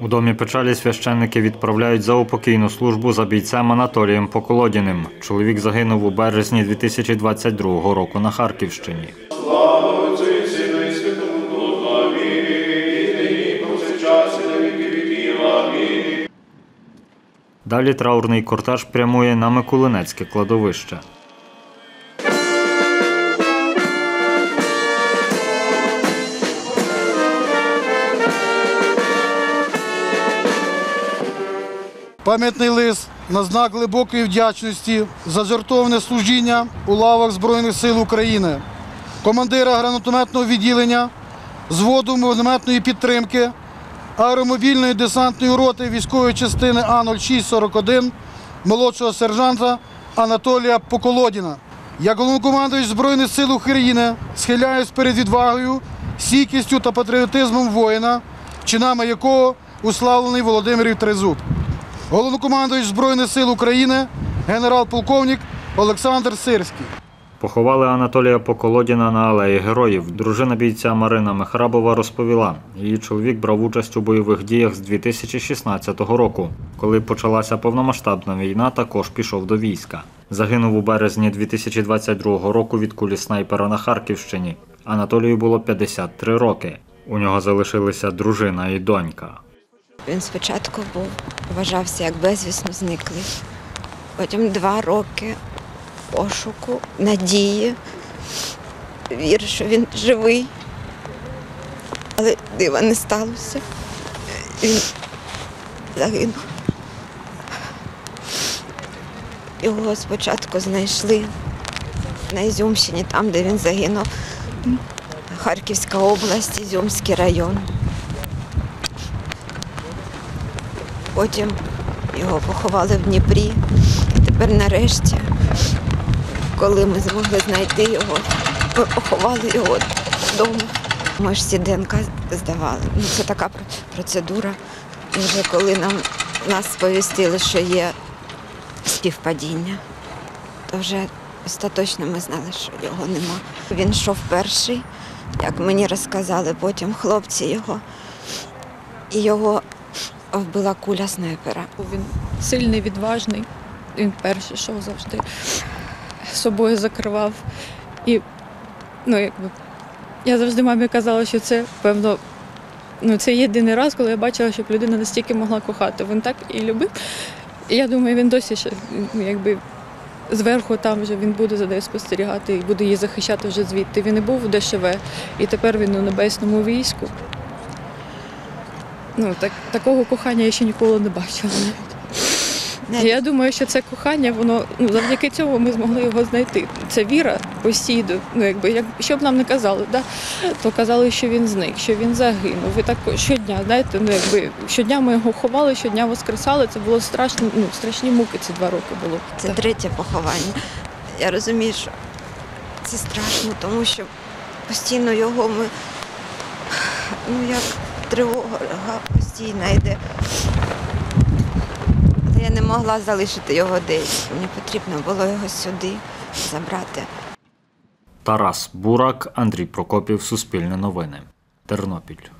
У домі печалі священники відправляють за упокійну службу за бійцем Анатолієм Поколодіним. Чоловік загинув у березні 2022 року на Харківщині. Далі траурний кортеж прямує на Микулинецьке кладовище. Пам'ятний лист на знак глибокої вдячності за жертовне служіння у лавах Збройних сил України, командира гранатометного відділення, зводу мінометної підтримки, аеромобільної десантної роти військової частини А-0641, молодшого сержанта Анатолія Поколодіна. Як головнокомандуюч Збройних сил України схиляюсь перед відвагою, стійкістю та патріотизмом воїна, чинами якого уславлений Володимир Трезуб. Головнокомандуючий Збройних сил України, генерал-полковник Олександр Сирський. Поховали Анатолія Поколодіна на алеї героїв. Дружина бійця Марина Мехрабова розповіла, її чоловік брав участь у бойових діях з 2016 року. Коли почалася повномасштабна війна, також пішов до війська. Загинув у березні 2022 року від кулі снайпера на Харківщині. Анатолію було 53 роки. У нього залишилися дружина і донька. Він спочатку був вважався як безвісно зниклий. Потім два роки пошуку, надії, віри, що він живий. Але дива не сталося. Він загинув. Його спочатку знайшли на Ізюмщині, там, де він загинув. Харківська область, Ізюмський район. Потім його поховали в Дніпрі. І тепер нарешті, коли ми змогли знайти його, ми поховали його вдома. Ми ж всі ДНК здавали. Ну, це така процедура. І вже коли нам нас сповістили, що є співпадіння, то вже остаточно ми знали, що його нема. Він йшов перший, як мені розказали потім хлопці його. І його вбила куля снайпера. Він сильний, відважний. Він перший йшов завжди собою закривав. І ну, якби, я завжди мамі казала, що це, певно, ну, це єдиний раз, коли я бачила, щоб людина настільки могла кохати. Він так і любив. І я думаю, він досі ще ну, якби. Зверху там вже він буде за нею спостерігати і буде її захищати вже звідти. Він і був у ДШВ, і тепер він у небесному війську. Ну, так, такого кохання я ще ніколи не бачила. Я думаю, що це кохання, воно ну завдяки цьому ми змогли його знайти. Це віра постійно. Ну якби як що б нам не казали, да то казали, що він зник, що він загинув. І так щодня, знаєте, ну якби щодня ми його ховали, щодня воскресали. Це було страшно. Ну страшні муки. Ці два роки було. Це Так. третє поховання. Я розумію, що це страшно, тому що постійно його ми, ну як тривога постійна йде. Але я не могла залишити його десь. Мені потрібно було його сюди забрати. Тарас Бурак, Андрій Прокопів, Суспільне новини. Тернопіль.